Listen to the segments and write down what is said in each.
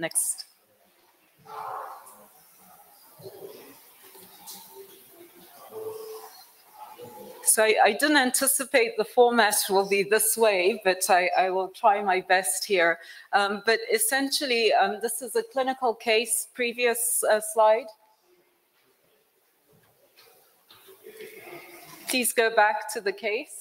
Next. So I, I, didn't anticipate the format will be this way, but I, I will try my best here. Um, but essentially, um, this is a clinical case. Previous uh, slide. Please go back to the case.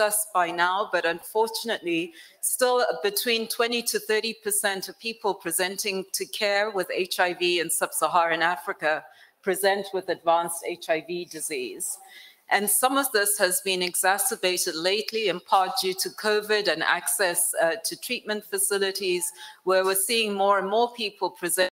Us by now, but unfortunately, still between 20 to 30% of people presenting to care with HIV in sub-Saharan Africa present with advanced HIV disease. And some of this has been exacerbated lately, in part due to COVID and access uh, to treatment facilities, where we're seeing more and more people present